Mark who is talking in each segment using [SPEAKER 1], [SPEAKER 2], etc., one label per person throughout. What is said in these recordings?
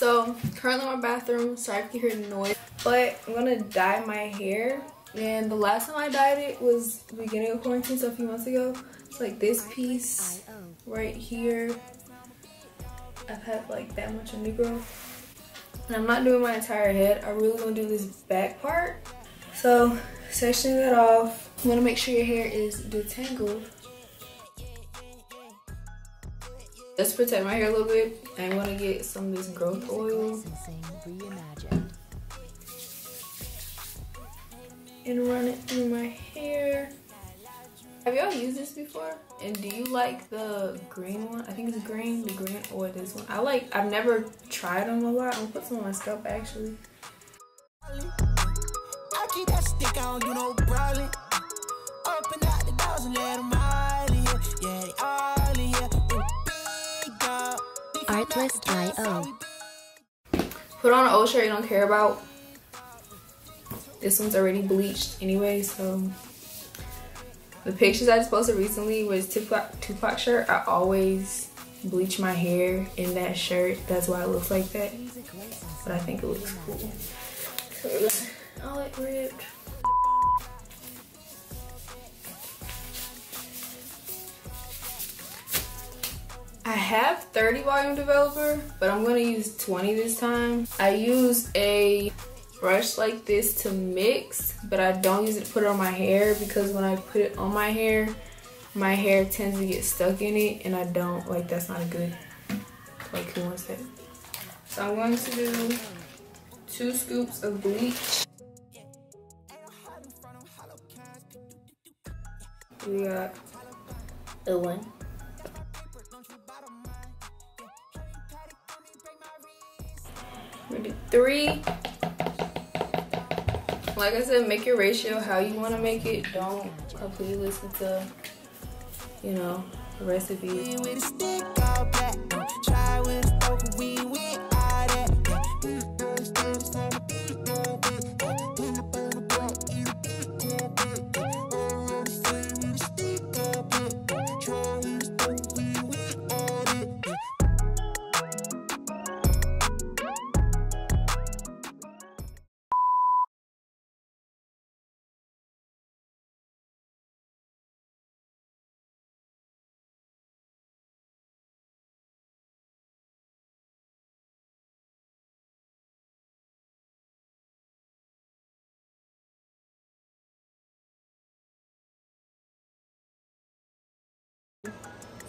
[SPEAKER 1] So currently in my bathroom, sorry if you hear noise, but I'm gonna dye my hair. And the last time I dyed it was beginning of quarantine, so a few months ago. It's like this piece right here. I've had like that much of new growth. And I'm not doing my entire head. I really want to do this back part. So sectioning that off. You want to make sure your hair is detangled. Just protect my hair a little bit. I want to get some of this growth oil. And run it through my hair. Have y'all used this before? And do you like the green one? I think it's green, the green or this one. I like, I've never tried them a lot. I'm gonna put some on my scalp actually. Put on an old shirt you don't care about. This one's already bleached anyway, so the pictures I just posted recently was Tupac, Tupac shirt. I always bleach my hair in that shirt. That's why it looks like that. But I think it looks cool. So all it ripped. I have 30 volume developer, but I'm gonna use 20 this time. I use a brush like this to mix, but I don't use it to put it on my hair because when I put it on my hair, my hair tends to get stuck in it and I don't, like that's not a good, like who wants that? So I'm going to do two scoops of bleach. We got a one. Three like I said, make your ratio how you want to make it. Don't completely listen to, you know, the recipes.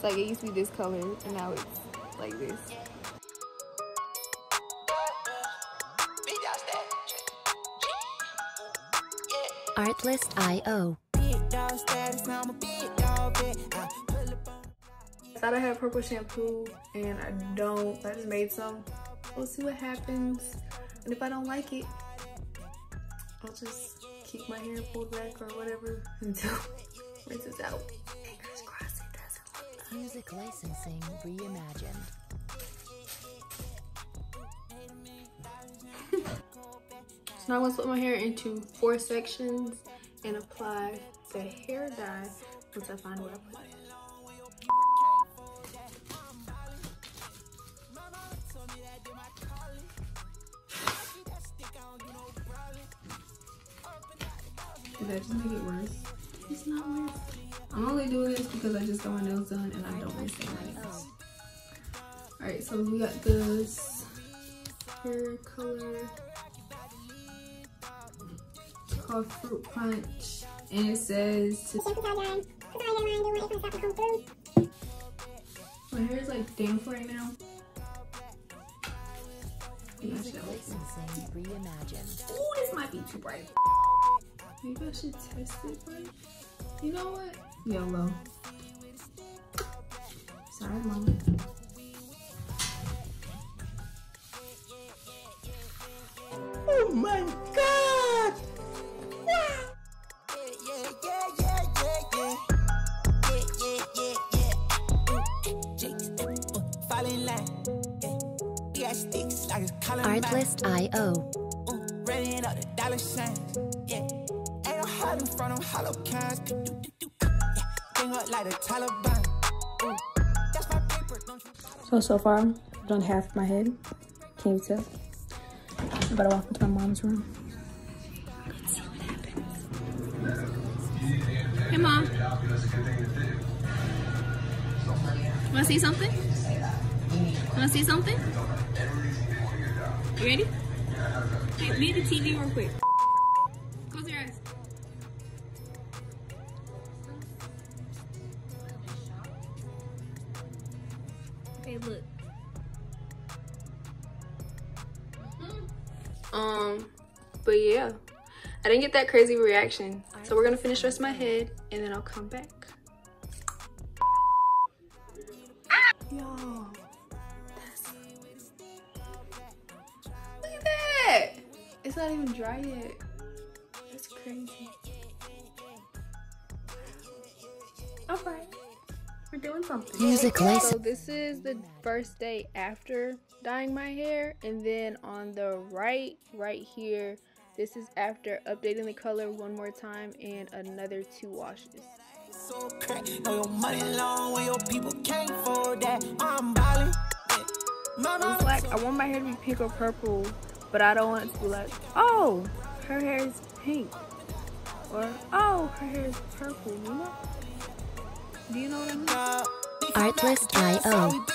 [SPEAKER 1] It's like it used to be this color and now it's like this. Artlist.io I thought I had purple shampoo and I don't. I just made some. We'll see what happens. And if I don't like it, I'll just keep my hair pulled back or whatever until it rinses out. Music licensing reimagined. so now I'm gonna split my hair into four sections and apply the hair dye once I find where I put it. Did that just make it worse? It's not worse. I'm only doing this because I just got my nails done and I don't miss any nails. Alright, so we got this hair color called Fruit Punch. And it says My hair is like damp right now. Oh, this might be too bright. Maybe I should test it first. You know what? YOLO. Sorry, mom. Oh my god! Wow! Artlist.io. Ready up the dollar signs. Yeah. Ain't no hiding from them hollow cans So, so far, I've done half my head. Can you tell? About to walk into my mom's room. Hey, mom. Wanna see something? Wanna see something? You ready? Hey, meet the TV real quick. Okay, look. Um, but yeah, I didn't get that crazy reaction. So we're gonna finish the rest of my head and then I'll come back. Yo, that's... look at that. It's not even dry yet. That's crazy. All right. We're doing something.
[SPEAKER 2] Music
[SPEAKER 1] So this is the first day after dyeing my hair and then on the right right here this is after updating the color one more time and another two washes. So it's like I want my hair to be pink or purple but I don't want it to be like oh her hair is pink. Or oh her hair is purple you know
[SPEAKER 2] Artlist.io